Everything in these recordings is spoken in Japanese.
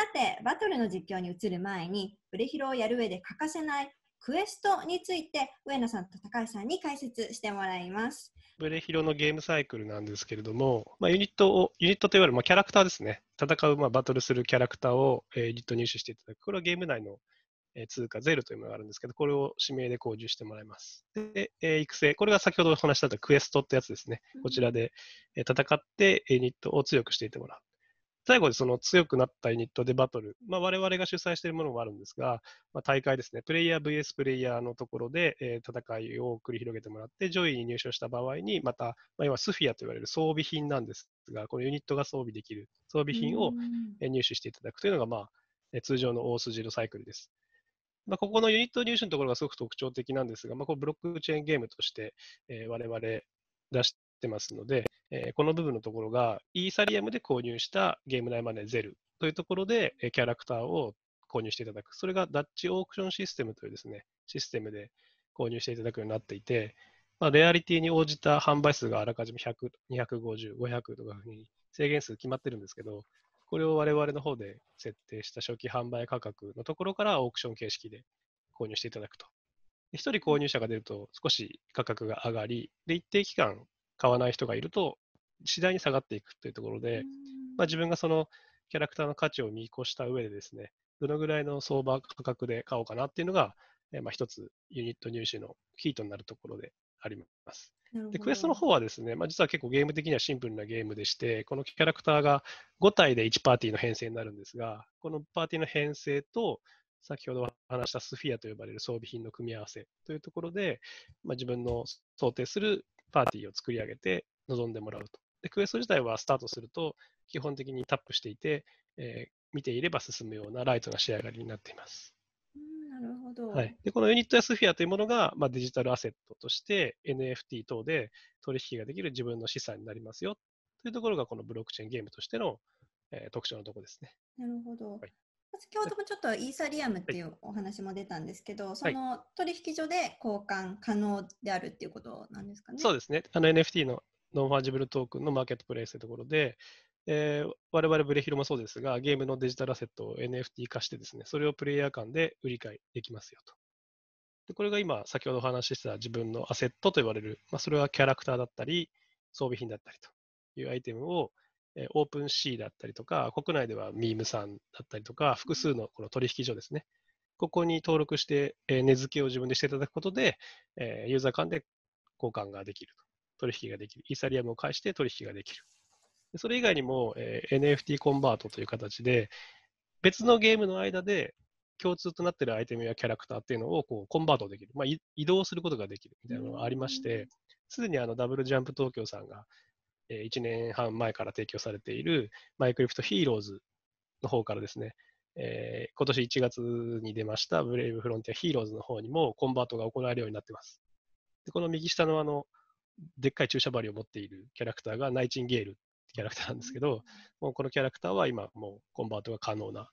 さて、バトルの実況に移る前に、ブレヒロをやる上で欠かせないクエストについて、上野さんと高橋さんに解説してもらいます。ブレヒロのゲームサイクルなんですけれども、まあ、ユニットを、ユニットといわれる、ま、キャラクターですね。戦う、まあ、バトルするキャラクターを、えー、ユニット入手していただく。これはゲーム内の、え、通貨ゼルというものがあるんですけど、これを指名で購入してもらいます。で、え、育成。これが先ほどお話ししたクエストってやつですね。こちらで、え、戦って、ユニットを強くしていってもらう。最後にその強くなったユニットでバトル、まあ、我々が主催しているものもあるんですが、まあ、大会ですね、プレイヤー VS プレイヤーのところで、えー、戦いを繰り広げてもらって、上位に入賞した場合に、また、まあ、今、スフィアと言われる装備品なんですが、このユニットが装備できる装備品を入手していただくというのが、まあ、通常の大筋のサイクルです。まあ、ここのユニット入手のところがすごく特徴的なんですが、まあ、こブロックチェーンゲームとして、えー、我々出してますので、えー、この部分のところが、イーサリアムで購入したゲーム内マネーゼルというところで、えキャラクターを購入していただく。それがダッチオークションシステムというですね、システムで購入していただくようになっていて、まあ、レアリティに応じた販売数があらかじめ100、250、500とかに制限数決まってるんですけど、これを我々の方で設定した初期販売価格のところからオークション形式で購入していただくと。1人購入者が出ると少し価格が上がり、で一定期間買わない人がいると、次第に下がっていくというところで、まあ、自分がそのキャラクターの価値を見越した上でですね、どのぐらいの相場価格で買おうかなっていうのが、えまあ、一つユニット入手のキーとなるところであります。でクエストの方はですね、まあ、実は結構ゲーム的にはシンプルなゲームでして、このキャラクターが5体で1パーティーの編成になるんですが、このパーティーの編成と、先ほど話したスフィアと呼ばれる装備品の組み合わせというところで、まあ、自分の想定するパーティーを作り上げて臨んでもらうと。で、クエスト自体はスタートすると、基本的にタップしていて、えー、見ていれば進むようなライトな仕上がりになっています。なるほど。はい、でこのユニットやスフィアというものが、まあ、デジタルアセットとして NFT 等で取引ができる自分の資産になりますよというところがこのブロックチェーンゲームとしての、えー、特徴のところですね。なるほど。はい先ほどもちょっとイーサリアムっていうお話も出たんですけど、はい、その取引所で交換可能であるっていうことなんですかね？そうですね。あの NFT のノンファージブルトークンのマーケットプレイスというところで、えー、我々ブレヒロもそうですが、ゲームのデジタルアセットを NFT 化してですね、それをプレイヤー間で売り買いできますよと。でこれが今、先ほどお話しした自分のアセットと言われる、まあ、それはキャラクターだったり、装備品だったりというアイテムを、えー、 OpenSea だったりとか、国内ではミームさんだったりとか、複数のこの取引所ですね。ここに登録して、えー、値付けを自分でしていただくことで、えー、ユーザー間で交換ができると。取引ができる。イーサリアムを介して取引ができる。それ以外にも、えー、NFT コンバートという形で、別のゲームの間で共通となっているアイテムやキャラクターっていうのをこうコンバートできる、まあ、移動することができるみたいなのがありまして、すでにあのダブルジャンプ東京さんが、えー、1年半前から提供されているマイクリプトヒーローズの方からですね、えー、今年1月に出ましたブレイブフロンティアヒーローズの方にもコンバートが行われるようになっています。でこの右下のあのでっかい注射針を持っているキャラクターがナイチンゲールキャラクターなんですけど、もうこのキャラクターは今もうコンバートが可能な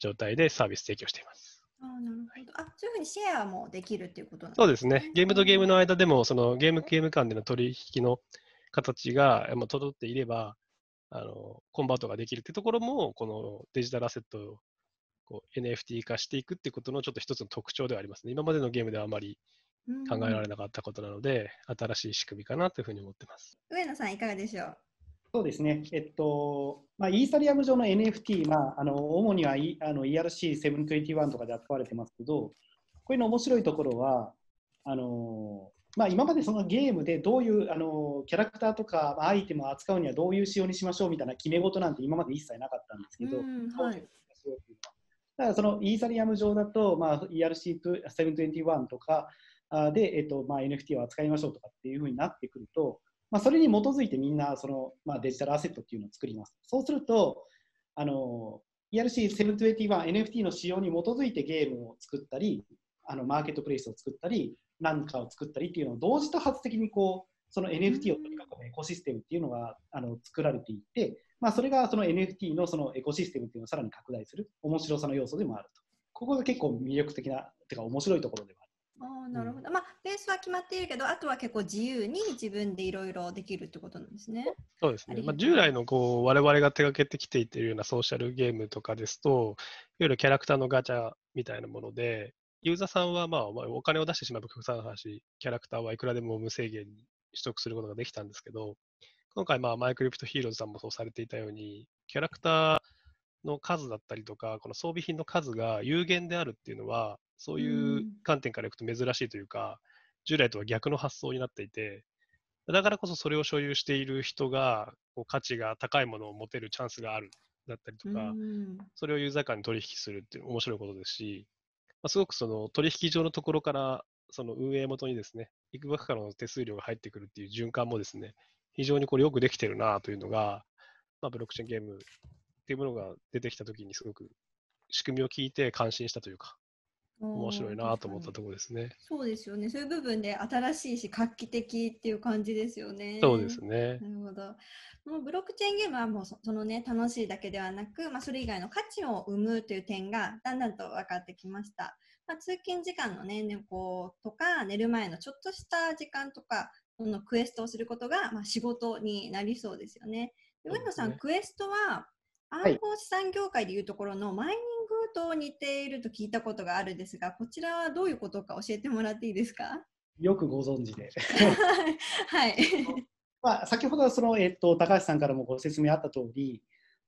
状態でサービス提供しています。あなるほど、あそういうふうにシェアもできるっていうことなんですね。そうですね。ゲームとゲームの間でも、そのゲームゲーム間での取引の形がもう整っていれば、あのコンバートができるっていうところも、このデジタルアセットをこう NFT 化していくっていうことのちょっと一つの特徴ではありますね。今までのゲームではあまり考えられなかったことなので、新しい仕組みかなというふうに思ってます。上野さん、いかがでしょう？そうですね、えっとまあ、イーサリアム上の NFT、まあ、あの主には、e、あの ERC721 とかで扱われてますけど、これの面白いところは、あのまあ、今までそのゲームでどういうあのキャラクターとかアイテムを扱うにはどういう仕様にしましょうみたいな決め事なんて今まで一切なかったんですけど、はい、だからそのイーサリアム上だと、まあ、ERC721 とかで、えっとまあ、NFT を扱いましょうとかっていうふうになってくると、まあ、それに基づいてみんなその、まあ、デジタルアセットっていうのを作ります。そうすると、あの ERC721、NFT の仕様に基づいてゲームを作ったり、あのマーケットプレイスを作ったり、何かを作ったりっていうのを同時多発的にこうその NFT をとにかくエコシステムっていうのがあの作られていて、まあ、それがその NFT のそのエコシステムっていうのをさらに拡大する面白さの要素でもあると。ここが結構魅力的な、てか面白いところではある。あなるほど、まあベースは決まっているけどあとは結構自由に自分でいろいろできるってことなんですね。そうですね。まあ、従来のこう我々が手がけてきていているようなソーシャルゲームとかですと、いわゆるキャラクターのガチャみたいなもので、ユーザーさんはまあお金を出してしまえば極端な話、キャラクターはいくらでも無制限に取得することができたんですけど、今回、まあ、マイクリプトヒーローズさんもそうされていたように、キャラクターの数だったりとか、この装備品の数が有限であるっていうのは、そういう観点からいくと珍しいというか、従来とは逆の発想になっていて、だからこそそれを所有している人がこう価値が高いものを持てるチャンスがあるだったりとか、それをユーザー間に取引するっていう面白いことですし、まあ、すごくその取引上のところからその運営元にですね、いくばくかの手数料が入ってくるっていう循環もですね、非常にこれよくできてるなというのが、まあ、ブロックチェーンゲームっていうものが出てきたときにすごく仕組みを聞いて感心したというか、面白いなと思ったところですね。そうですよね。そういう部分で新しいし画期的っていう感じですよね。そうですね。なるほど。もうブロックチェーンゲームはもうそのね楽しいだけではなく、まあ、それ以外の価値を生むという点がだんだんと分かってきました。まあ、通勤時間のね、寝ことか寝る前のちょっとした時間とか、このクエストをすることが、まあ、仕事になりそうですよね。上野さん、クエストは暗号資産業界でいうところのマイニングと似ていると聞いたことがあるんですが、こちらはどういうことか教えてもらっていいですか？よくご存知で。はい。まあ、先ほどその、えっと、高橋さんからもご説明あった通り、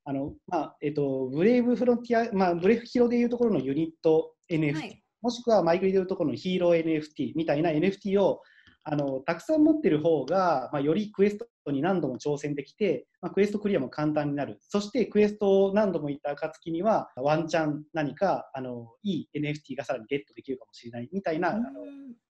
あのまあえっと、ブレイブフロンティア、まあ、ブレフヒロでいうところのユニット NFT、はい、もしくはマイクリでいうところのヒーロー NFT みたいな NFT をあのたくさん持ってる方が、まあ、よりクエストに何度も挑戦できて、まあ、クエストクリアも簡単になる。そしてクエストを何度も行った暁には、ワンチャン何かあのいい NFT がさらにゲットできるかもしれないみたいなあの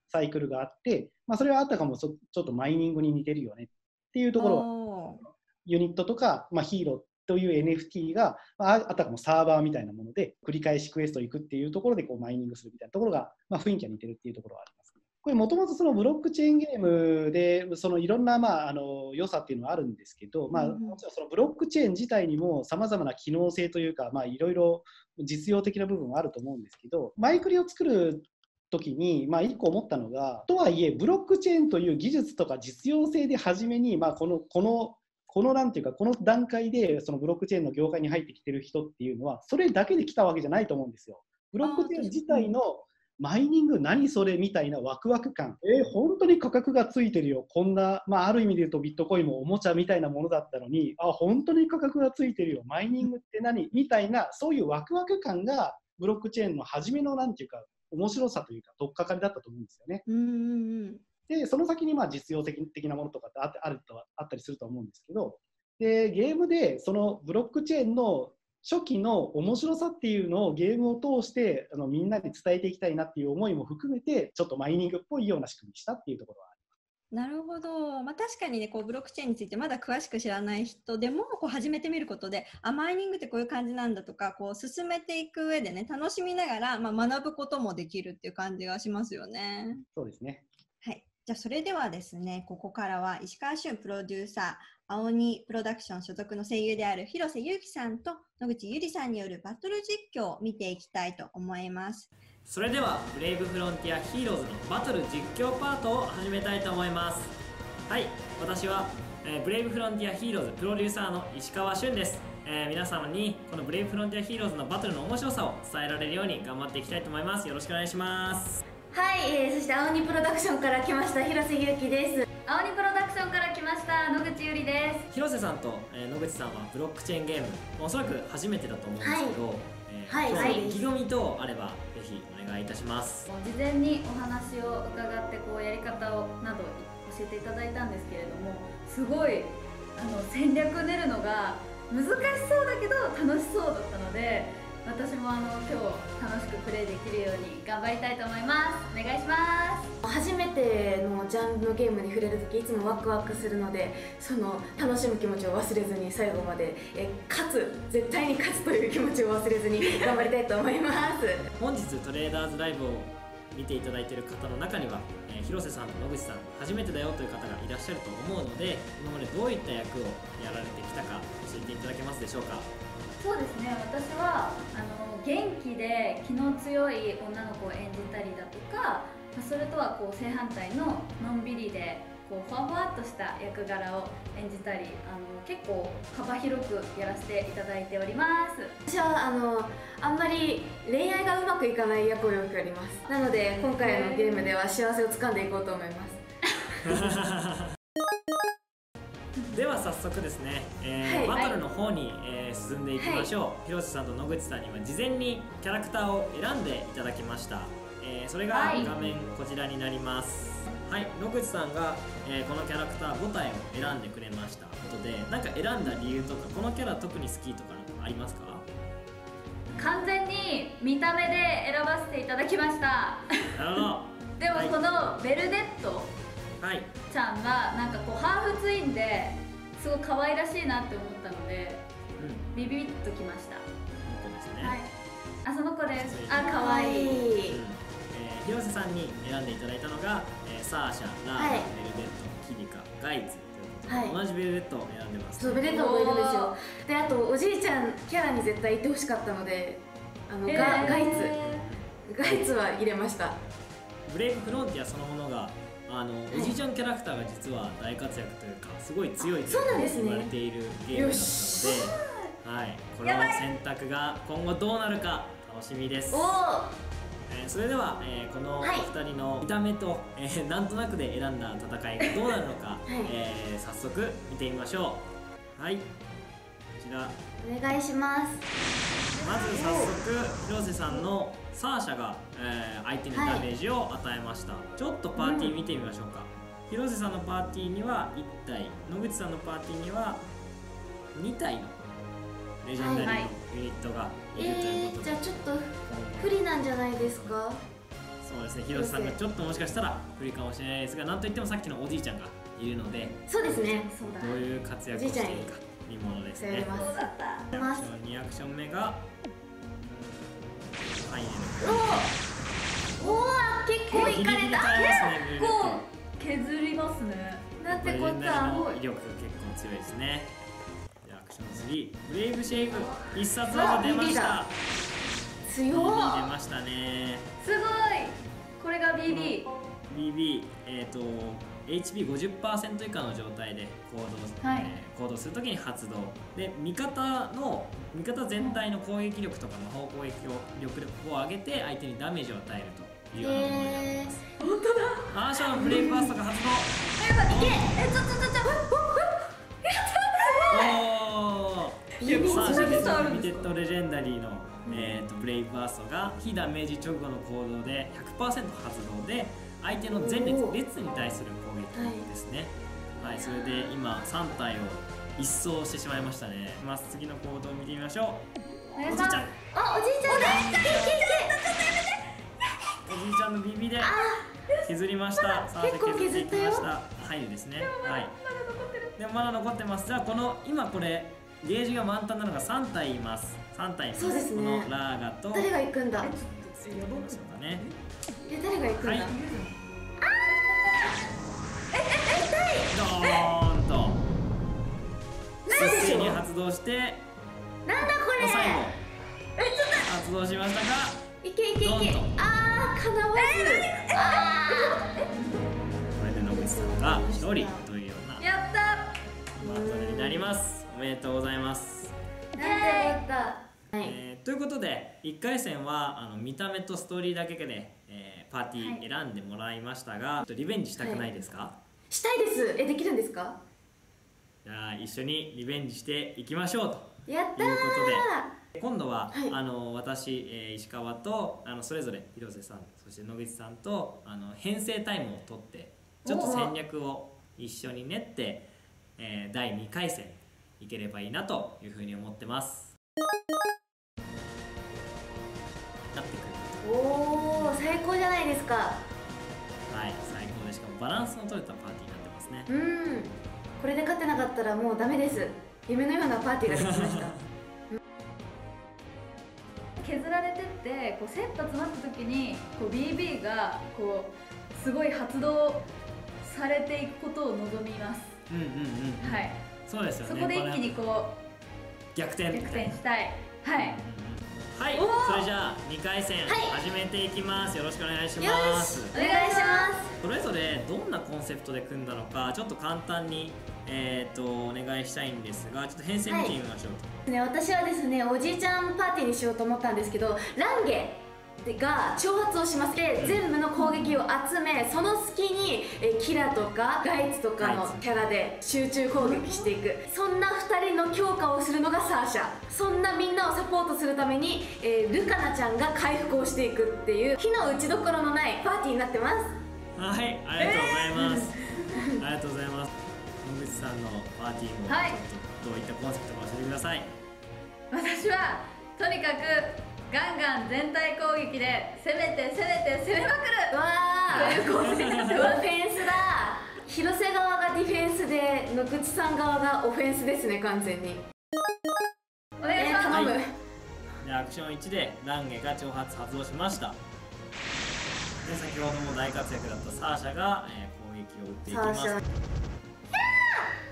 サイクルがあって、まあ、それはあったかもちょっとマイニングに似てるよねっていうところユニットとか、まあ、ヒーローという NFT が、まあ、あたかもサーバーみたいなもので繰り返しクエスト行くっていうところでこうマイニングするみたいなところが、まあ、雰囲気が似てるっていうところはあります。これもともとそのブロックチェーンゲームでそのいろんなまああの良さっていうのはあるんですけど、まあ、もちろんそのブロックチェーン自体にもさまざまな機能性というか、まあ、いろいろ実用的な部分はあると思うんですけどマイクリを作る時に、まあ、1個思ったのがとはいえブロックチェーンという技術とか実用性で初めに、まあ、このこのこのなんていうかこの段階でそのブロックチェーンの業界に入ってきてる人っていうのはそれだけで来たわけじゃないと思うんですよ。ブロックチェーン自体のマイニング何それみたいなワクワク感、えー、本当に価格がついてるよ、こんな、まあ、ある意味で言うとビットコインもおもちゃみたいなものだったのに、あ、本当に価格がついてるよ、マイニングって何みたいな、そういうワクワク感がブロックチェーンの初めのなんていうか、面白さというか、取っかかりだったと思うんですよね。うんで、その先にまあ実用的なものとかってあるとあったりすると思うんですけど、でゲームでそのブロックチェーンの初期の面白さっていうのをゲームを通してあのみんなに伝えていきたいなっていう思いも含めてちょっとマイニングっぽいような仕組みにしたっていうところはあります。なるほど、まあ、確かにねこうブロックチェーンについてまだ詳しく知らない人でもこう始めてみることであマイニングってこういう感じなんだとかこう進めていく上でね楽しみながら、まあ、学ぶこともできるっていう感じがしますよね。そうですねはいじゃあそれではですね、ここからは石川俊プロデューサー、青二プロダクション所属の声優である広瀬優樹さんと野口ゆりさんによるバトル実況を見ていきたいと思います。それでは、ブレイブフロンティアヒーローズのバトル実況パートを始めたいと思います。はい、私は、えー、ブレイブフロンティアヒーローズプロデューサーの石川俊です。えー、皆様にこのブレイブフロンティアヒーローズのバトルの面白さを伝えられるように頑張っていきたいと思います。よろしくお願いします。はい、えー、そして青二プロダクションから来ました広瀬優樹です青鬼プロダクションから来ました野口ゆりです。広瀬さんと、えー、野口さんはブロックチェーンゲームおそらく初めてだと思うんですけど、はい。えー、はい、意気込み等あればぜひお願いいたします。事前にお話を伺ってこうやり方をなど教えていただいたんですけれどもすごいあの戦略練るのが難しそうだけど楽しそうだったので私もあの今日楽しくプレイできるように頑張りたいと思います。お願いします。初めてのジャンルのゲームに触れる時いつもワクワクするのでその楽しむ気持ちを忘れずに最後までえ勝つ絶対に勝つという気持ちを忘れずに 頑張りたいと思います。本日トレーダーズライブを見ていただいている方の中には、えー、広瀬さんと野口さん初めてだよという方がいらっしゃると思うので今までどういった役をやられてきたか教えていただけますでしょうかそうですね。私はあの元気で気の強い女の子を演じたりだとかまあそれとはこう正反対ののんびりでこうふわふわっとした役柄を演じたりあの結構幅広くやらせていただいております。私はあのあんまり恋愛がうまくいかない役をよくやります。なので今回のゲームでは幸せをつかんでいこうと思います では早速ですね、えーはい。バトルの方に、えー進んでいきましょう、広瀬さんと野口さんには事前にキャラクターを選んでいただきました、えーそれがはい。画面こちらになります。はい、野口さんが、えーこのキャラクター5体を選んでくれました。ことでなんか選んだ理由とかこのキャラ特に好きとかありますか？完全に見た目で選ばせていただきました。なるほど。でもはい。このベルデットはい。ちゃんがなんかこうハーフツインですごい可愛らしいなって思ったのでうん。ビビッときました。ここですね、はい。あその子です。はいあ可愛い。うん。えー広瀬さんに選んでいただいたのが、えーサーシャ、ラーラ、はい。ベルベット、キリカ、ガイツということで、はい。同じベルベットを選んでます、そうベレットもいるんですよ。であとおじいちゃんキャラに絶対いてほしかったのであの、えガー。ガイツ。ガイツは入れました。ブレイブフロンティアそのものがあの、おじいちゃんキャラクターが実は大活躍というかすごい強いと言われているゲームだったので、はい、この選択が今後どうなるか楽しみです。えーそれでは、えーこのおはい。二人の見た目と、えーなんとなくで選んだ戦いがどうなるのか、い。えー早速見てみましょう。はい。こちらお願いします。まず早速広瀬さんのサーシャが、えー相手にダメージを与えました、ちょっとパーティー見てみましょうか、広瀬さんのパーティーには1体野口さんのパーティーには2体のレジェンダリーのユニットがいるというえー、ことで、じゃあちょっと不利なんじゃないですか？そうですね。広瀬さんがちょっともしかしたら不利かもしれないですがなんといってもさっきのおじいちゃんがいるのでそうですね。そうだ。どういう活躍をしているか見ものですね。そうだった。2アクション2アクション目がファイネルおお結構いかれた。ギリギリ耐えますね。ブルーレットこう削りますねなんてこったの威力が結構強いですね。でアクション3ブレイブシェイク必殺技出ました。強っ。ましたね。すごい。これが BB BB えっ、と HP50% 以下の状態で行動,、はい。えー行動するときに発動。で味方の味方全体の攻撃力とか魔法攻撃力力を上げて相手にダメージを与えるというようなものになっていへます。ー。アーシャのブレイクバーストが発動。えちょちょちょちょおー。指さあ、そんなことあるリんですか？ミテッドレジェンダリーの、えー、とブレイブバーストが非ダメージ直後の行動で100%発動で相手の前列列に対する攻撃ですね。はい、それで今3体を一掃してしまいましたね。まあ次の行動を見てみましょう。おじいちゃん。あおじいちゃんだ。おじいちゃんのビビで削りました。さあ結構削っていきまし削た。はいですね。はい。でもまだ残ってます。じゃあこの今これゲージが満タンなのが3体います。3体います。そうですね。このラーガと誰が行くんだ？やってみましょうかねえ誰が行くんだ、はい。ドー！ンと。一斉に発動して。なんだこれ？最後。発動しましたがいけいけいけ。あーかなわず。あこれ？で野口さんが勝利というような。やった！バトルになります。おめでとうございます。ーなんった？はいえーということで1回戦はあの見た目とストーリーだけで、えーパーティー選んでもらいましたが、ちょっとリベンジしたくないですか、したいです。えできるんですか？じゃあ一緒にリベンジしていきましょうということで。今度は、はい。あの私、えー石川とあのそれぞれ広瀬さんそして野口さんとあの編成タイムを取ってちょっと戦略を一緒に練って、えー第2回戦いければいいなというふうに思ってます。おお最高じゃないですか。はい、最高でしかもバランスの取れたパーティーになってますね。うん。これで勝ってなかったらもうダメです。夢のようなパーティーができました。削られてってこうセット詰まった時にこう BB がこうすごい発動されていくことを望みます、うんうんうん、うん。はい。そうですよね。そこで一気にここれ逆転う逆転したい。はいはいそれじゃあ2回戦はい。始めていきます、よろしくお願いしよます。しお願いします。それぞれどんなコンセプトで組んだのかちょっと簡単にえー、とお願いしたいんですがちょっと編成見てみましょうと、ね、私はですねおじいちゃんパーティーにしようと思ったんですけどランゲが挑発をします。で全部の攻撃を集めその隙にえキラとかガイツとかのキャラで集中攻撃していく。そんな2人の強化をするのがサーシャ。そんなみんなをサポートするために、えールカナちゃんが回復をしていくっていう火の打ちどころのないパーティーになってます。はいありがとうございます、ありがとうございます。野口さんのパーティーもはい。どういったコンセプトか教えてください。私はとにかくガンガン全体攻撃で攻めて攻めて攻めまくる。わー。という構成になってオフェンスだ。広瀬側がディフェンスで野口さん側がオフェンスですね完全に。お願いします、頼む、はい。でアクション1でランゲが挑発発動しました。で先ほども大活躍だったサーシャが、えー攻撃を打っていきます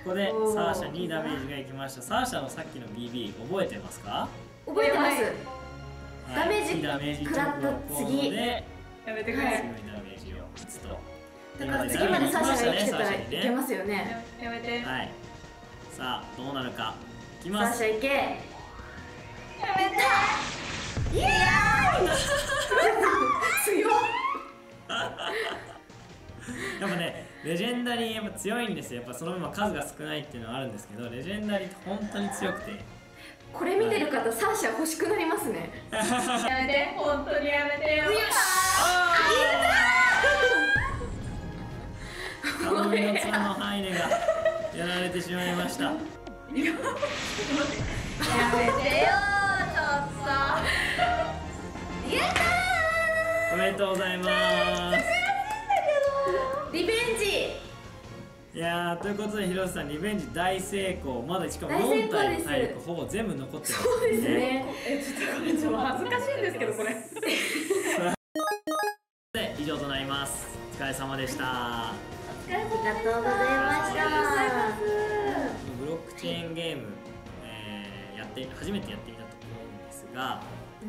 ここでサーシャにダメージがいきました。サーシャのさっきの BB 覚えてますか、覚えてます。やダメージはい。ダメージ食らった次。でやめてくれ、はい。強い。ダメージを打つとだから次までサーシャが生きてたらい。けすますよねやめて、はい。さあどうなるかい。きサますーシャい。けやめてイエーイ強っやっぱねレジェンダリーやっぱ強い。んですよやっぱその分数が少ない。ってい。うのはあるんですけどレジェンダリーって本当に強くてこれ見てる方サーシャ欲しくなりますね。やめて本当にやめてよ。頼みの綱のハイネがやられてしまいました。やめてよちょっおめでとうございます。リベンジいやーということで広瀬さんリベンジ大成功。まだしかも4大成功体の体力ほぼ全部残ってますそうですね。えちょっとこれちょっと恥ずかしいんですけどこれ。で以上となります。お疲れ様でした。ありがとうございました。ブロックチェーンゲーム、えーやって初めてやってみたが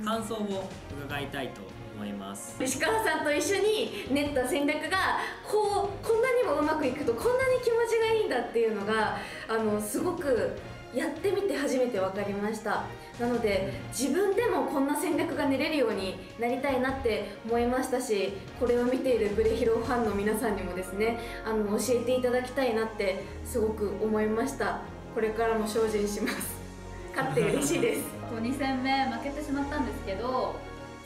感想を伺いたいと思います。石川さんと一緒に練った戦略がこうこんなにもうまくいくとこんなに気持ちがいいんだっていうのがあのすごくやってみて初めて分かりました。なので自分でもこんな戦略が練れるようになりたいなって思いましたしこれを見ているブレヒロファンの皆さんにもですねあの教えていただきたいなってすごく思いました。これからも精進します。勝って嬉しいです。こう2戦目負けてしまったんですけど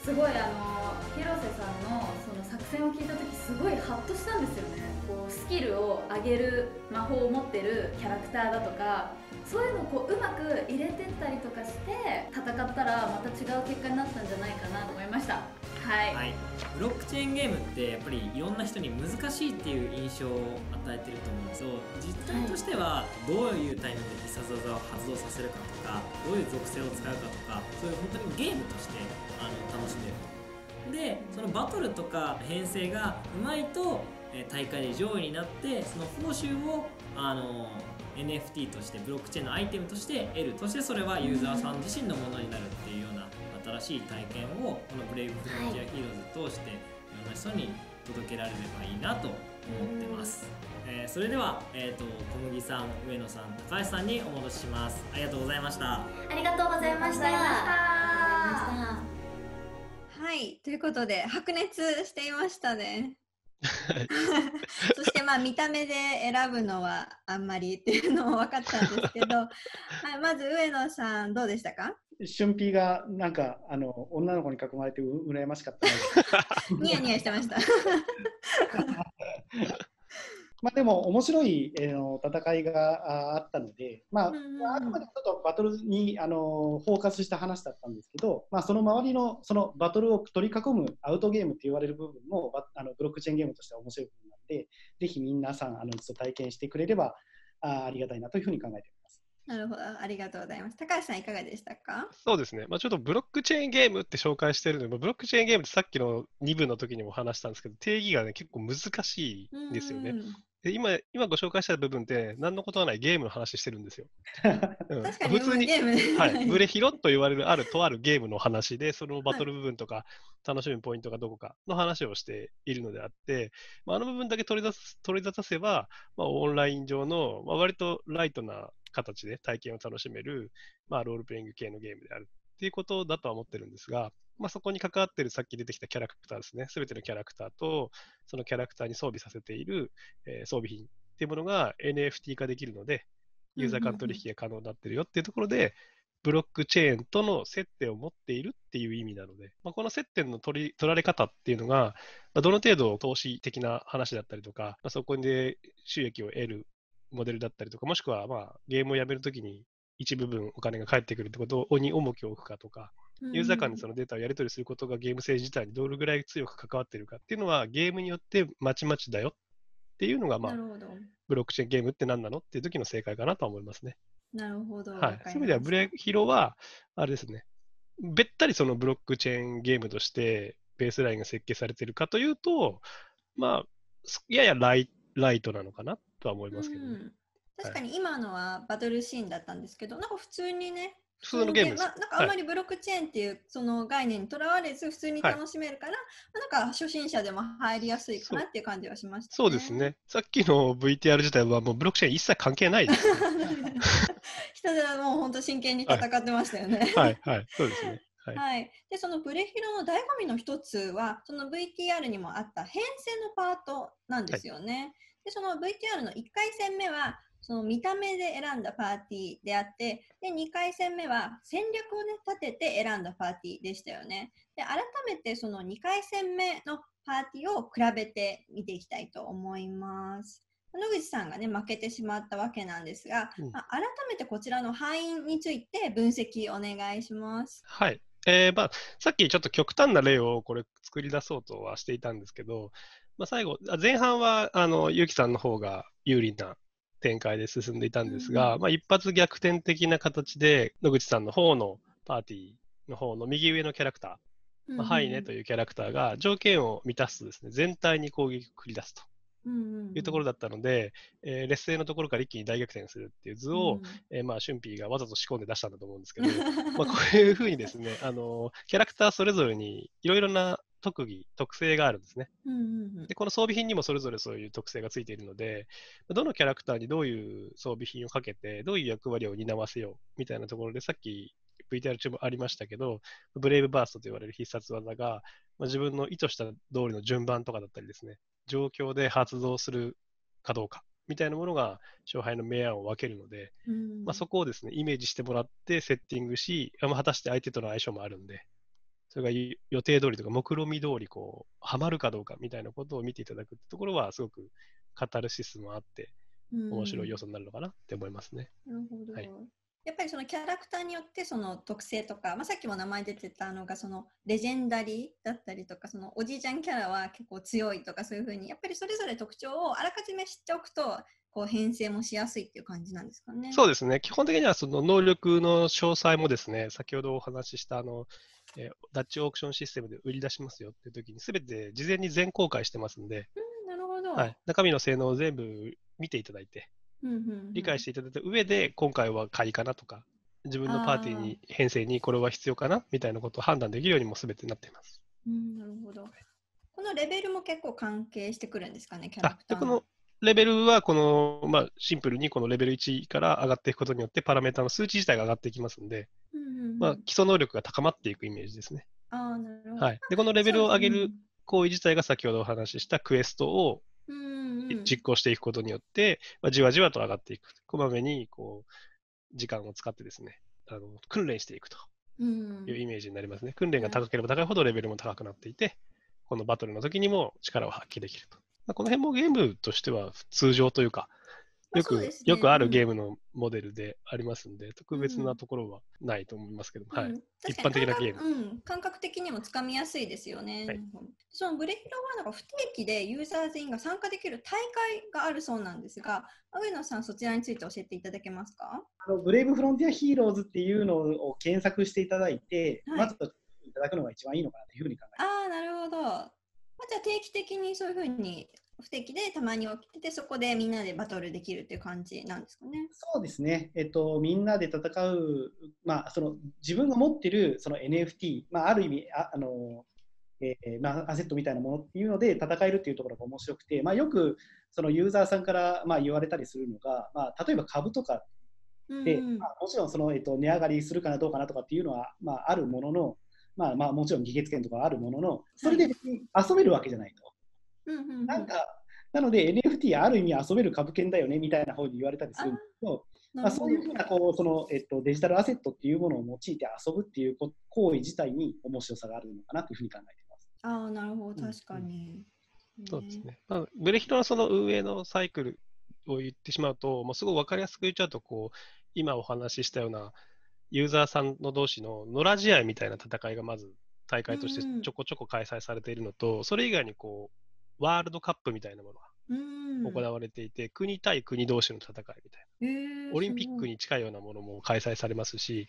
すごいあの広瀬さんのその作戦を聞いた時すごいハッとしたんですよね。こうスキルを上げる魔法を持ってるキャラクターだとかそういうのをこううまく入れてったりとかして戦ったらまた違う結果になったんじゃないかなと思いました。はい、はい、ブロックチェーンゲームってやっぱりいろんな人に難しいっていう印象を与えてると思うんですよ。実態としてはどういうタイミングで必殺技を発動させるかとかどういう属性を使うかとかそういう本当にゲームとしてあの楽しめるでそのバトルとか編成がうまいと大会で上位になってその報酬をあの NFT としてブロックチェーンのアイテムとして得るそしてそれはユーザーさん自身のものになるっていうような新しい体験をこのブレイブフロンティアヒーローズ通していろんな人に届けられればいいなと思ってます、えーそれでは、えー、と小麦さん上野さん高橋さんにお戻しします。ありがとうございました。ありがとうございました。ありがとうございました。はい、ということで白熱していましたね。そしてまあ見た目で選ぶのはあんまりっていうのも分かったんですけど、はい、まず上野さんどうでしたか？俊平がなんかあの女の子に囲まれてう羨ましかったな ニヤニヤしてました。まあでも面白い、えーの戦いがああったので、まあ、あくまでちょっとバトルにあのフォーカスした話だったんですけど、まあ、その周りのそのバトルを取り囲むアウトゲームって言われる部分もバあのブロックチェーンゲームとしては面白い部分なんで、ぜひ皆さんあの一度体験してくれればあありがたいなというふうに考えております。なるほど、ありがとうございます。高橋さんいかがでしたか？そうですね、まあ、ちょっとブロックチェーンゲームって紹介してるので、まあブロックチェーンゲームってさっきの2部の時にも話したんですけど、定義がね、結構難しいんですよね。うん。で今、今ご紹介した部分って、何のことはないゲームの話してるんですよ。うん。確かに普通に、はい、ブレヒロと言われるあるとあるゲームの話で、そのバトル部分とか、楽しむポイントがどこかの話をしているのであって、まあ、あの部分だけ取り出す取り出せば、まあ、オンライン上の、まあ、割とライトな形で体験を楽しめる、まあ、ロールプレイング系のゲームであるっていうことだとは思ってるんですが、まあ、そこに関わっているさっき出てきたキャラクターですね、すべてのキャラクターと、そのキャラクターに装備させている、えー装備品っていうものが NFT 化できるので、ユーザー間取引が可能になってるよっていうところで、ブロックチェーンとの接点を持っているっていう意味なので、まあ、この接点の取り取られ方っていうのが、まあ、どの程度投資的な話だったりとか、まあ、そこで収益を得るモデルだったりとか、もしくはまあゲームをやめるときに一部分お金が返ってくるってことに重きを置くかとか、ユーザー間でそのデータをやり取りすることがゲーム性自体にどれぐらい強く関わっているかっていうのは、ゲームによってまちまちだよっていうのが、まあ。ブロックチェーンゲームって何なのっていう時の正解かなとは思いますね。なるほど。はい。そういう意味では、ブレヒロは、あれですね、べったりそのブロックチェーンゲームとしてベースラインが設計されているかというと、まあ、すややライライトなのかなとは思いますけどね。うん確かに今のはバトルシーンだったんですけど、なんか普通にね、普通のゲームです。まあなんかあんまりブロックチェーンっていうその概念にとらわれず普通に楽しめるから、まあなんか初心者でも入りやすいかなっていう感じはしました、そうです。ね。さっきの VTR 自体はもうブロックチェーン一切関係ないです。ひたすらもう本当真剣に戦ってましたよね。はい、はい、そうですね。はい。はい、でそのブレヒロの醍醐味の一つはその VTR にもあった編成のパートなんですよね。でその VTR の1回戦目はその見た目で選んだパーティーであってで2回戦目は戦略を、ね、立てて選んだパーティーでしたよね。で改めてその2回戦目のパーティーを比べて見ていきたいと思います。野口さんがね負けてしまったわけなんですが、うんまあ改めてこちらの敗因について分析お願いします。はい。えーまあ、さっきちょっと極端な例をこれ作り出そうとはしていたんですけど、まあ、最後、あ前半はあのゆうきさんの方が有利な展開で進んでいたんですが、うんまあ、一発逆転的な形で野口さんの方のパーティーの方の右上のキャラクター、まあ、ハイネというキャラクターが条件を満たすとですね、全体に攻撃を繰り出すというところだったので、えー劣勢のところから一気に大逆転するっていう図を、えーまあ、春ーがわざと仕込んで出したんだと思うんですけど、まあ、こういうふうにですね、あのキャラクターそれぞれにいろいろな特技、特性があるんですね。うんうんうん。で、この装備品にもそれぞれそういう特性がついているので、どのキャラクターにどういう装備品をかけて、どういう役割を担わせようみたいなところで、さっき VTR 中もありましたけど、ブレイブバーストと言われる必殺技が、まあ、自分の意図した通りの順番とかだったりですね、状況で発動するかどうかみたいなものが勝敗の明暗を分けるので、うんまあ、そこをですね、イメージしてもらってセッティングし、まあ、果たして相手との相性もあるんで、それがい予定通りとか、目論見通り、こう、はまるかどうかみたいなことを見ていただくってところは、すごくカタルシスもあって、面白い要素になるのかなって思いますね。なるほど、はいやっぱりそのキャラクターによってその特性とか、まあ、さっきも名前出てたのがそのレジェンダリーだったりとかそのおじいちゃんキャラは結構強いとかそういうふうにやっぱりそれぞれ特徴をあらかじめ知っておくとこう編成もしやすいっていう感じなんですかね。そうですね。基本的にはその能力の詳細もですね、先ほどお話ししたあの、えーダッチオークションシステムで売り出しますよっていう時に、すべて事前に全公開してますんで、うん、なるほど。はい、中身の性能を全部見ていただいて、理解していただいた上で、今回は買いかなとか、自分のパーティーに、編成にこれは必要かなみたいなことを判断できるようにも全てなっています。うん、なるほど。このレベルも結構関係してくるんですかね、キャラあクターのレベルはこの、まあ、シンプルにこのレベル1から上がっていくことによって、パラメータの数値自体が上がっていきますので、まあ、基礎能力が高まっていくイメージですね。あーなるほど。はい、でこのレベルを上げる行為自体が先ほどお話ししたクエストを実行していくことによって、まあ、じわじわと上がっていく。こまめにこう時間を使ってですね、あの訓練していくとうんいうイメージになりますね。訓練が高ければ高いほどレベルも高くなっていて、このバトルの時にも力を発揮できると。まあ、この辺もゲームとしては通常というか、よく、ね。よくあるうんゲームのモデルでありますんで、特別なところはないと思いますけど、はい。うん。一般的なゲーム。うん、感覚的にもつかみやすいですよね。はい。そのブレヒロはなんか不定期でユーザー全員が参加できる大会があるそうなんですが、上野さん、そちらについて教えていただけますか？あのブレイブフロンティアヒーローズっていうのを検索していただいて、はい。まずいただくのが一番いいのかなというふうに考えます。ああ、なるほど。まあ、じゃあ定期的にそういうふうに不定期でたまに起きてて、そこでみんなでバトルできるっていう感じなんですかね。そうですね、えっと、みんなで戦う、まあ、その自分が持ってるその NFT、まあ、ある意味ああの、えーまあ、アセットみたいなものっていうので戦えるっていうところが面白くて、まあ、よくそのユーザーさんからまあ言われたりするのが、まあ、例えば株とかで、うんまあ、もちろんその、えっと、値上がりするかなどうかなとかっていうのは、まあ、あるものの、まあまあ、もちろん議決権とかあるものの、それで別に遊べるわけじゃないと。うんうんうんなんか、なので NFT ある意味遊べる株券だよねみたいな方に言われたりするんですけど、まあ、そういうふうなこうその、えっと、デジタルアセットっていうものを用いて遊ぶっていうこ行為自体に面白さがあるのかなというふうに考えています。ああ、なるほど、うん確かに。そうですね。まあ、ブレヒロのその運営のサイクルを言ってしまうと、もうすごい分かりやすく言っちゃうと、こう、今お話ししたようなユーザーさんの同士の野良試合みたいな戦いがまず大会としうんうんてちょこちょこ開催されているのと、それ以外にこう、ワールドカップみたいなものうん。が行われていて、国対国同士の戦いみたいえーな、オリンピック。に近いようなものも開催されますし、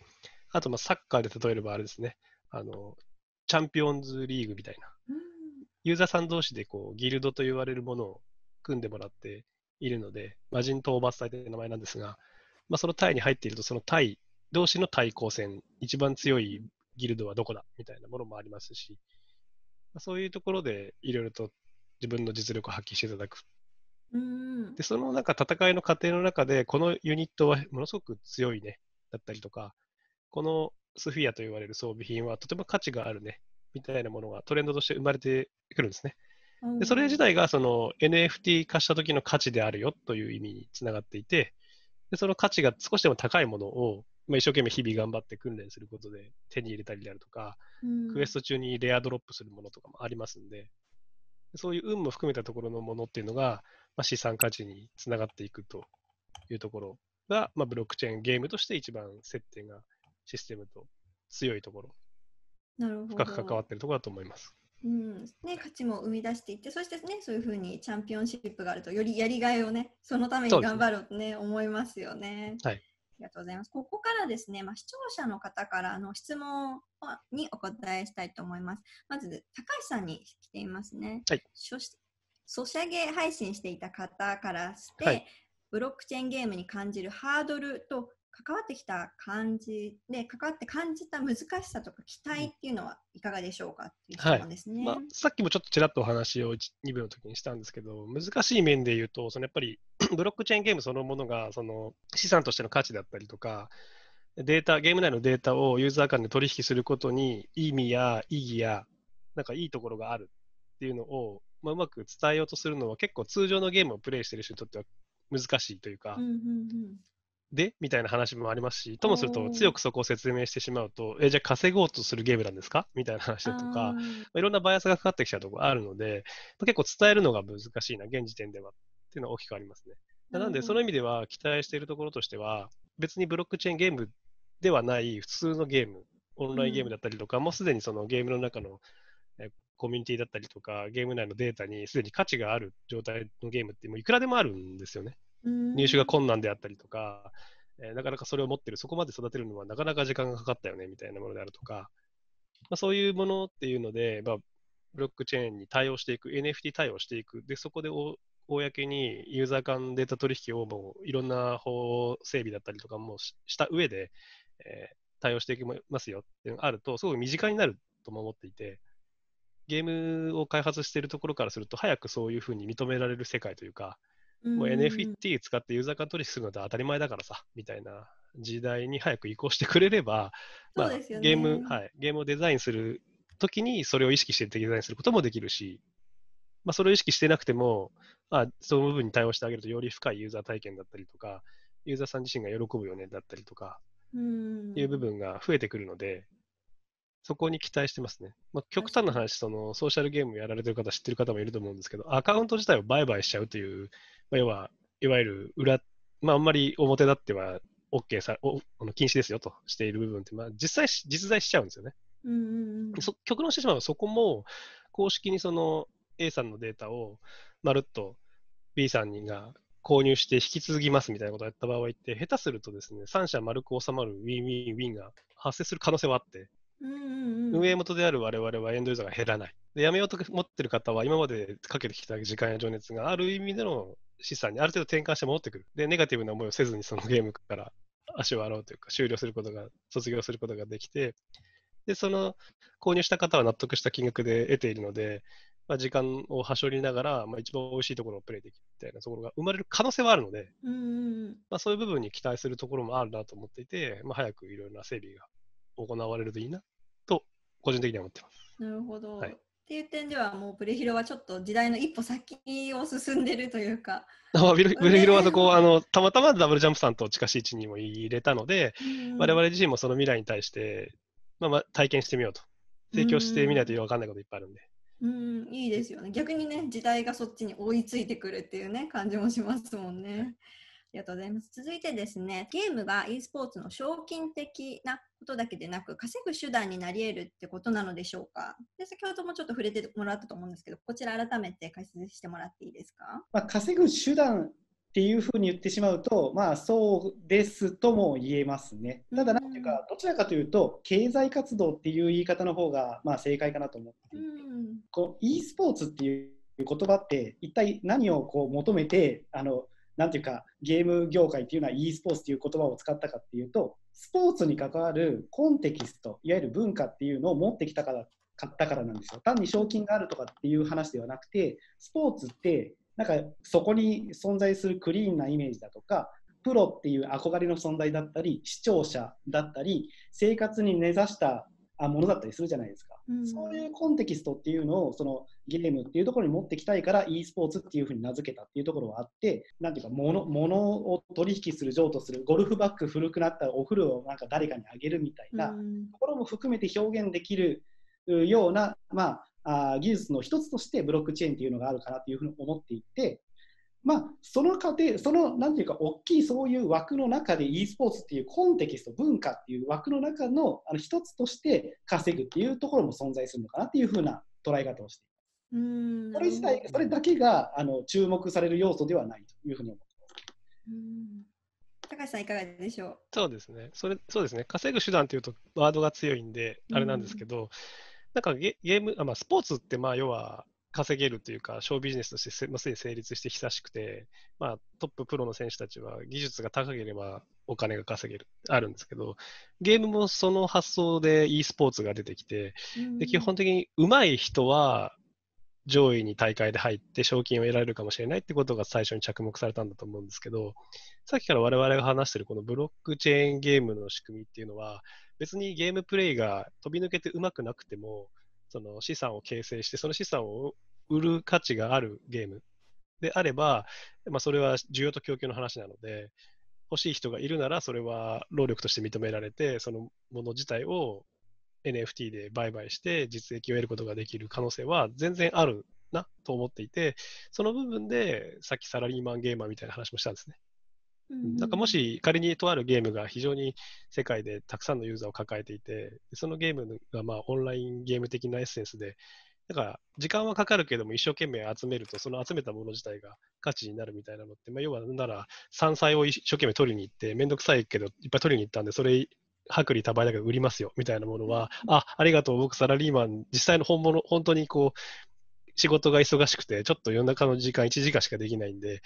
あとまあサッカーで例えればあれですね、あの、チャンピオンズリーグみたいな、ユーザーさん同士でこうギルドと言われるものを組んでもらっているので、魔人討伐隊という名前なんですが、まあ、その隊に入っていると、その隊同士の対抗戦、一番強いギルドはどこだみたいなものもありますし、まあ、そういうところでいろいろと自分の実力を発揮していただく。で、その戦いの過程の中で、このユニットはものすごく強いね、だったりとか、このスフィアと言われる装備品はとても価値があるね、みたいなものがトレンドとして生まれてくるんですね。でそれ自体がその NFT 化した時の価値であるよという意味につながっていて、でその価値が少しでも高いものを、まあ、一生懸命日々頑張って訓練することで手に入れたりであるとか、うんクエスト中にレアドロップするものとかもありますんで、そういう運も含めたところのものっていうのが、まあ、資産価値につながっていくというところが、まあ、ブロックチェーンゲームとして一番接点がシステムと強いところ、なるほど。深く関わっているところだと思います。うん。ね、価値も生み出していって、そしてね、そういうふうにチャンピオンシップがあると、よりやりがいをね、そのために頑張ろうとね、思いますよね。はい。ありがとうございます。ここからですね、まあ、視聴者の方からあの質問あにお答えしたいと思います。まず、高橋さんに来ていますね。はいソシャゲ配信していた方からして、はいブロックチェーンゲームに感じるハードルと関わってきた感じで、関わって感じた難しさとか期待っていうのはいかがでしょうかっていう質問ですね。まあ、さっきもちょっとちらっとお話を2部の時にしたんですけど、難しい面で言うと、そのやっぱり ブロックチェーンゲームそのものがその資産としての価値だったりとか、データ、ゲーム内のデータをユーザー間で取引することに意味や意義や、なんかいいところがあるっていうのを、まあ、うまく伝えようとするのは結構通常のゲームをプレイしている人にとっては難しいというか、うんうんうん。でみたいな話もありますし、ともすると強くそこを説明してしまうと、え、じゃあ稼ごうとするゲームなんですか？みたいな話だとか、まあいろんなバイアスがかかってきちゃうところあるので、まあ結構伝えるのが難しいな、現時点では。っていうのは大きくありますね。なんで、その意味では期待しているところとしては、別にブロックチェーンゲームではない普通のゲーム、オンラインゲームだったりとか、もうすでにそのゲームの中のえコミュニティだったりとか、ゲーム内のデータにすでに価値がある状態のゲームってもういくらでもあるんですよね。うん入手が困難であったりとか、えーなかなかそれを持ってる、そこまで育てるのはなかなか時間がかかったよねみたいなものであるとか、まあ、そういうものっていうので、まあ、ブロックチェーンに対応していく、NFT 対応していく、でそこでお公にユーザー間データ取引をもういろんな法整備だったりとかもしした上で、えー対応していきますよっていうのがあると、すごく身近になるとも思っていて、ゲームを開発しているところからすると、早くそういうふうに認められる世界というか、もう NFT 使ってユーザー間取引するのって当たり前だからさ、みたいな時代に早く移行してくれれば、まあゲーム、はい、ゲームをデザインするときにそれを意識してデザインすることもできるし、まあ、それを意識してなくても、まあ、その部分に対応してあげるとより深いユーザー体験だったりとか、ユーザーさん自身が喜ぶよねだったりとか、うんいう部分が増えてくるので、そこに期待してますね。まあ、極端な話、そのソーシャルゲームやられてる方、知ってる方もいると思うんですけど、アカウント自体を売買しちゃうという、まあ、要は、いわゆる裏、まあ、あんまり表立っては OK さ、おあの禁止ですよとしている部分って、まあ、実際し、実在しちゃうんですよね。うんうんうんそ極論してしまうと、そこも公式にその A さんのデータをまるっと B さんにが購入して引き継ぎますみたいなことをやった場合って、下手するとですね、3社丸く収まるウィンウィンウィンが発生する可能性はあって、うんうんうん運営元である我々はエンドユーザーが減らない。で、やめようと思ってる方は、今までかけてきた時間や情熱がある意味での資産にある程度転換して戻ってくる。で、ネガティブな思いをせずにそのゲームから 足を洗うというか、終了することが、卒業することができて、で、その購入した方は納得した金額で得ているので、まあ、時間をはしょりながら、まあ、一番美味しいところをプレイできるみたいなところが生まれる可能性はあるので、うんうんまあ、そういう部分に期待するところもあるなと思っていて、まあ、早くいろいろな整備が行われるといいなと、個人的には思ってます。なるほど。はいっていう点ではもうプレヒロはちょっと時代の一歩先を進んでるというか、あビルブルヒロはそこ、あの、たまたまダブルジャンプさんと近しい位置にも入れたので、我々自身もその未来に対して、まあ、まあ体験してみようと。提供してみないと分かんないこといっぱいあるんで。うん、いいですよね。逆にね、時代がそっちに追いついてくるっていうね、感じもしますもんね。ありがとうございます。続いてですね、ゲームが e スポーツの賞金的なことだけでなく、稼ぐ手段になり得るってことなのでしょうか？で先ほどもちょっと触れてもらったと思うんですけど、こちら改めて解説してもらっていいですか？まあ、稼ぐ手段っていうふうに言ってしまうと、まあそうですとも言えますね。ただ、なんていうか、どちらかというと、経済活動っていう言い方の方がまあ正解かなと思っていて、うん、こう e スポーツっていう言葉って、一体何をこう求めて、あのなんていうか、ゲーム業界っていうのは e スポーツっていう言葉を使ったかっていうと、スポーツに関わるコンテキスト、いわゆる文化っていうのを持ってきたから買ったからなんですよ。単に賞金があるとかっていう話ではなくて、スポーツって、なんかそこに存在するクリーンなイメージだとか、プロっていう憧れの存在だったり、視聴者だったり、生活に根ざしたあものだったりするじゃないですか。うんそういうコンテキストっていうのをそのゲームっていうところに持ってきたいから e スポーツっていうふうに名付けたっていうところはあって、なんていうか物、物を取引する、譲渡する、ゴルフバッグ古くなったらお風呂をなんか誰かにあげるみたいな、うんところも含めて表現できるうような、まあ、あー技術の一つとしてブロックチェーンっていうのがあるかなというふうに思っていて、まあ、その過程、そのなんていうか、大きいそういう枠の中で e スポーツっていうコンテキスト、文化っていう枠の中のあの一つとして稼ぐっていうところも存在するのかなっていうふうな捉え方をしています。うんそれ自体、それだけがあの注目される要素ではないというふうに思ってます。うん高橋さんいかがでしょう？そうですね。それ、そうですね。稼ぐ手段っていうとワードが強いんで、あれなんですけど、なんかゲゲーム、あまあ、スポーツって、まあ、要は稼げるというか、ショービジネスとしてせもうすでに成立して久しくて、まあ、トッププロの選手たちは技術が高ければお金が稼げる、あるんですけど、ゲームもその発想で e スポーツが出てきて、で基本的に上手い人は上位に大会で入って賞金を得られるかもしれないってことが最初に着目されたんだと思うんですけど、さっきから我々が話しているこのブロックチェーンゲームの仕組みっていうのは、別にゲームプレイが飛び抜けて上手くなくても、その資産を形成して、その資産を売る価値があるゲームであれば、まあ、それは需要と供給の話なので、欲しい人がいるなら、それは労力として認められて、そのもの自体を NFT で売買して実益を得ることができる可能性は全然あるなと思っていて、その部分でさっきサラリーマンゲーマーみたいな話もしたんですね。なんかもし仮にとあるゲームが非常に世界でたくさんのユーザーを抱えていて、そのゲームがまあオンラインゲーム的なエッセンスで、だから時間はかかるけども一生懸命集めると、その集めたもの自体が価値になるみたいなのって、まあ、要はなんなら山菜を一生懸命取りに行って、めんどくさいけどいっぱい取りに行ったんで、それ薄利多売だけど売りますよみたいなものは、あ、ありがとう、僕サラリーマン、実際の本物、本当にこう、仕事が忙しくて、ちょっと夜中の時間1時間しかできないんで、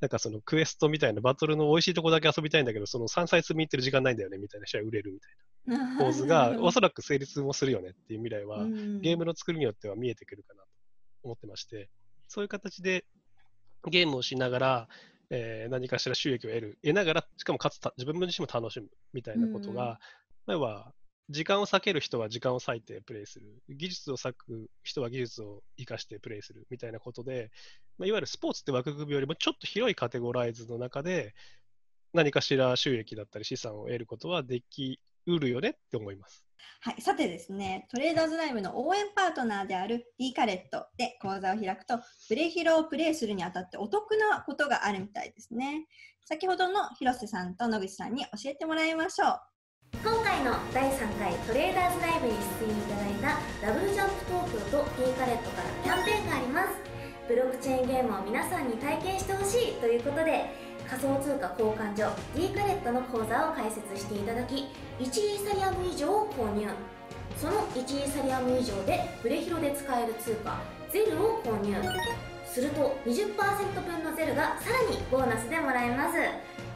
なんかそのクエストみたいなバトルの美味しいとこだけ遊びたいんだけど、その山菜積みに行ってる時間ないんだよねみたいな人は売れるみたいな。構図が、おそらく成立もするよねっていう未来は、ゲームの作りによっては見えてくるかなと思ってまして、そういう形でゲームをしながら、えー何かしら収益を得る、得ながら、しかもかつた自分自身も楽しむみたいなことが、要は時間を割ける人は時間を割いてプレイする、技術を割く人は技術を生かしてプレイするみたいなことで、まあ、いわゆるスポーツって枠組みよりもちょっと広いカテゴライズの中で、何かしら収益だったり資産を得ることはできうるよねって思います。はい、さてですね、トレーダーズライブの応援パートナーである D カレットで講座を開くと、プレヒロをプレイするにあたってお得なことがあるみたいですね。先ほどの広瀬さんと野口さんに教えてもらいましょう。今回の第3回トレーダーズライブに出演いただいたダブルジャンプ東京と T カレットからキャンペーンがありますブロックチェーンゲームを皆さんに体験してほしいということで仮想通貨交換所 D カレットの口座を開設していただき1イーサリアム以上を購入。その1イーサリアム以上でブレヒロで使える通貨ゼルを購入。すると20%分のゼルがさらにボーナスでもらえます。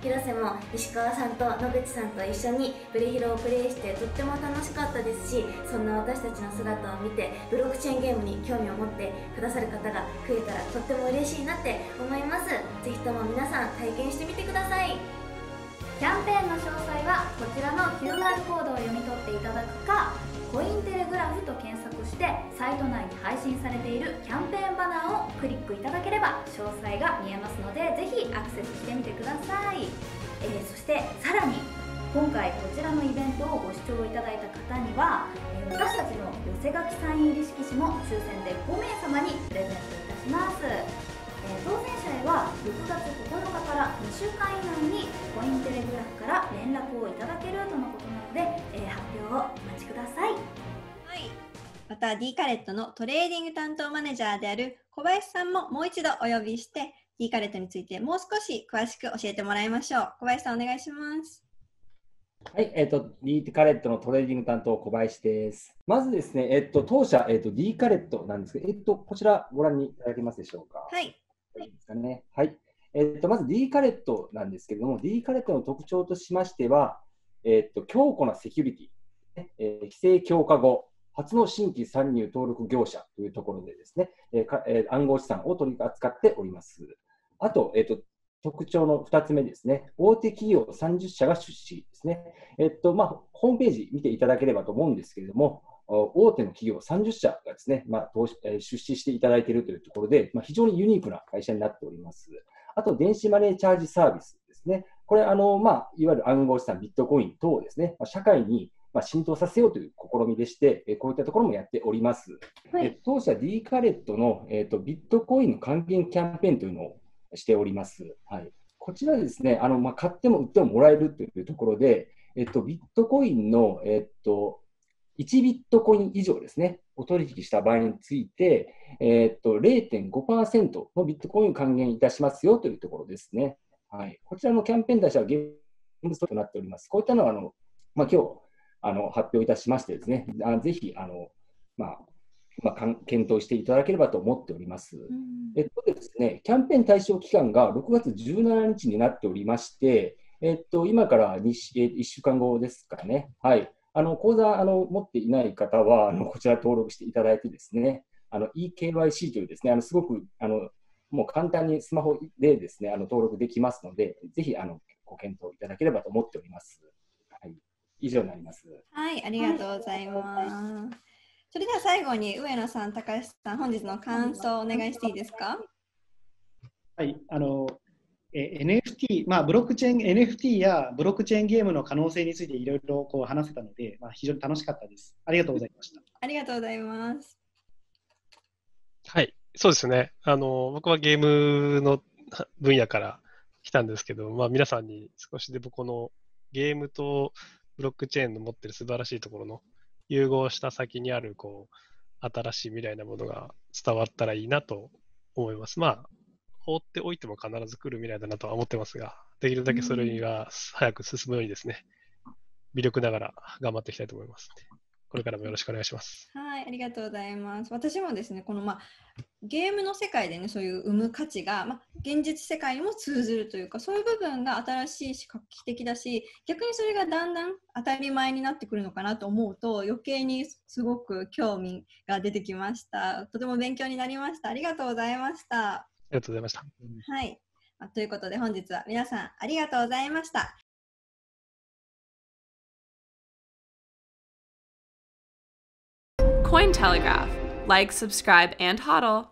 広瀬も石川さんと野口さんと一緒にブレヒロをプレイしてとっても楽しかったですしそんな私たちの姿を見てブロックチェーンゲームに興味を持ってくださる方が増えたらとっても嬉しいなって思います。ぜひとも皆さん体験してみてください。キャンペーンの詳細はこちらの QR コードを読み取っていただくかコインテレグラフと検索してサイト内に配信されているキャンペーンバナーをクリックいただければ詳細が見えますのでぜひアクセスしてみてください、えーそしてさらに今回こちらのイベントをご視聴いただいた方には、えー私たちの寄せ書きサイン入り色紙も抽選で5名様にプレゼントいたしますえー当選者へは6月9日から2週間以内にコインテレグラフから連絡をいただけるとのことなので、え発表をお待ちください。また D カレットのトレーディング担当マネージャーである小林さんももう一度お呼びして D カレットについてもう少し詳しく教えてもらいましょう。小林さんお願いします。はい、えっ、と、D カレットのトレーディング担当、小林です。まずですね、えっ、と、当社、えっ、と、D カレットなんですけど、えっ、と、こちらご覧にいただけますでしょうか。はい。いいですかね。はい。えっと、まず D カレットなんですけれども、D カレットの特徴としましては、えっと、強固なセキュリティ、えー規制強化後、初の新規参入登録業者というところでですね、ええ暗号資産を取り扱っております。あと、えっと、特徴の2つ目ですね、大手企業30社が出資ですね。えっと、まあ、ホームページ見ていただければと思うんですけれども、大手の企業30社がですね、まあ、投資え出資していただいているというところで、まあ、非常にユニークな会社になっております。あと、電子マネーチャージサービスですね。これ、あの、まあ、いわゆる暗号資産、ビットコイン等ですね、まあ、社会にまあ浸透させようという試みでして、えーこういったところもやっております。はいえー当社 D カレットの、えーとビットコインの還元キャンペーンというのをしております。はい、こちらですね、あのまあ、買っても売ってももらえるというところで、えっと、ビットコインの、えっと、1ビットコイン以上ですね、お取引した場合について、えっと、0.5%のビットコインを還元いたしますよというところですね。はい、こちらのキャンペーン対象は現物となっております。こういったのはあの、まあ、今日あの発表いたしましてですね、あぜひあの、まあまあ、検討していただければと思っております。えっとですね、キャンペーン対象期間が6月17日になっておりまして、えっと、今から2しえ1週間後ですかね、はい、あの口座あの持っていない方はあのこちら登録していただいてですね、あの eKYC というですね、あのすごくあのもう簡単にスマホでですね、あの登録できますので、ぜひあのご検討いただければと思っております。はい、以上になります。はい、ありがとうございます。それでは最後に上野さん、高橋さん、本日の感想をお願いしていいですか？はい、あの、え NFT、まあ、ブロックチェーン、NFT やブロックチェーンゲームの可能性についていろいろこう話せたので、まあ、非常に楽しかったです。ありがとうございました。ありがとうございます。はい、そうですね。あの、僕はゲームの分野から来たんですけど、まあ皆さんに少しでもこのゲームとブロックチェーンの持ってる素晴らしいところの融合した先にある、こう、新しい未来なものが伝わったらいいなと思います。まあ、放っておいても必ず来る未来だなとは思ってますが、できるだけそれには早く進むようにですね、微力ながら頑張っていきたいと思います。これからもよろしくお願いします。はい、ありがとうございます。私もですね、この、まあ、ゲームの世界でね、そういう生む価値が、まあ、現実世界にも通ずるというか、そういう部分が新しいし、画期的だし、逆にそれがだんだん当たり前になってくるのかなと思うと、余計にすごく興味が出てきました。とても勉強になりました。ありがとうございました。ありがとうございました。はい。まあということで本日は皆さんありがとうございました。Cointelegraph. Like, subscribe, and hodl.